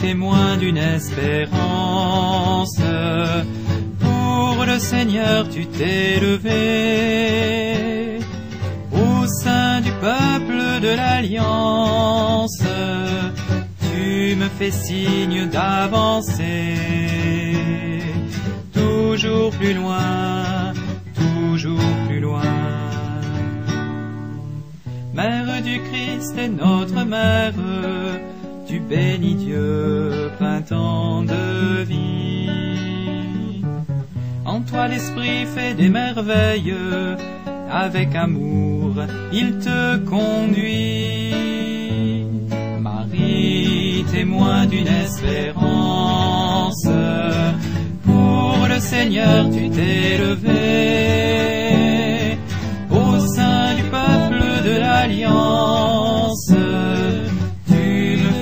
témoin d'une espérance. Pour le Seigneur, tu t'es levé au sein du peuple de l'Alliance. Tu me fais signe d'avancer toujours plus loin, toujours plus loin. Mère du Christ est notre mère, tu bénis Dieu, printemps de vie. En toi l'Esprit fait des merveilles, avec amour il te conduit. Marie, témoin d'une espérance, pour le Seigneur tu t'es levé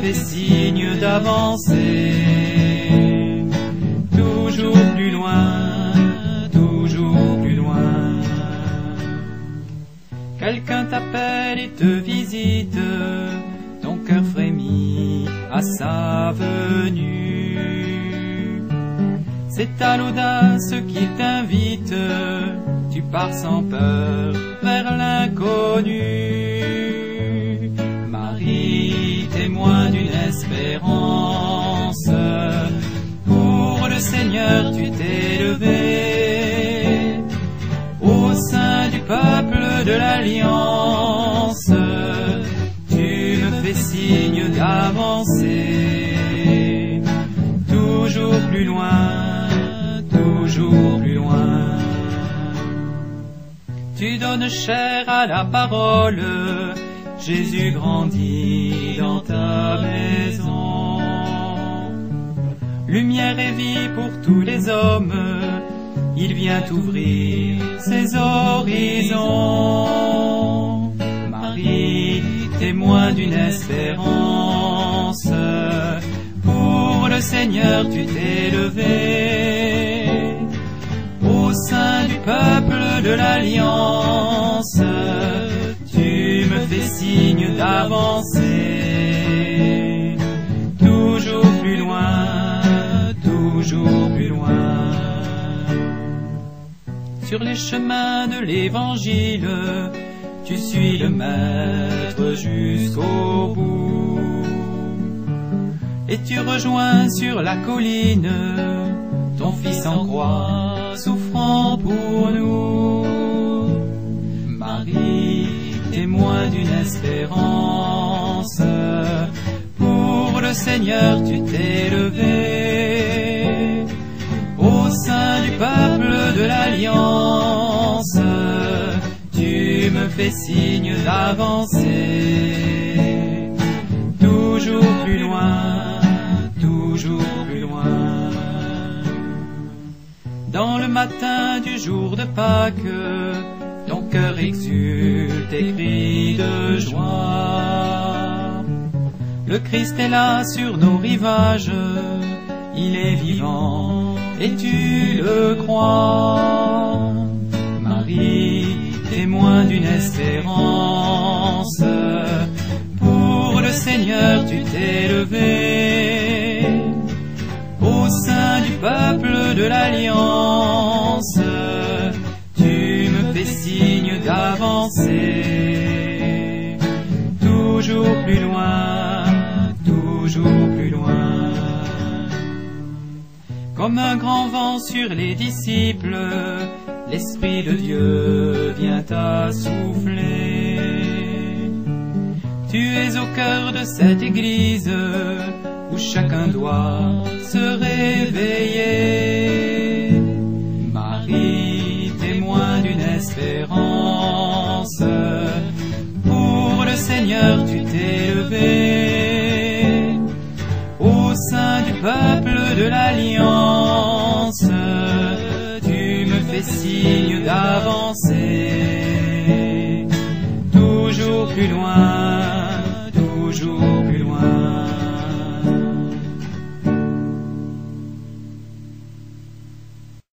Fais signe d'avancer, toujours plus loin, toujours plus loin. Quelqu'un t'appelle et te visite, ton cœur frémit à sa venue. C'est à l'audace qu'il t'invite, tu pars sans peur vers l'inconnu. Plus loin, toujours plus loin. Tu donnes chair à la parole, Jésus grandit dans ta maison. Lumière et vie pour tous les hommes, il vient ouvrir ses horizons. Marie, témoin d'une espérance, Seigneur tu t'es levé au sein du peuple de l'Alliance. Tu me fais signe d'avancer, toujours plus loin, toujours plus loin. Sur les chemins de l'Évangile, tu suis le Maître jusqu'au bout. Et tu rejoins sur la colline ton Fils en croix, souffrant pour nous. Marie, témoin d'une espérance, pour le Seigneur tu t'es levé au sein du peuple de l'Alliance. Tu me fais signe d'avancer, toujours plus loin, toujours plus loin. Dans le matin du jour de Pâques, ton cœur exulte et crie de joie. Le Christ est là sur nos rivages, il est vivant et tu le crois. Marie, témoin d'une espérance, pour le Seigneur tu t'es levé plus loin, toujours plus loin. Comme un grand vent sur les disciples, l'Esprit de Dieu vient à souffler. Tu es au cœur de cette église où chacun doit se réveiller. de l'alliance, tu me fais signe d'avancer, toujours plus loin, toujours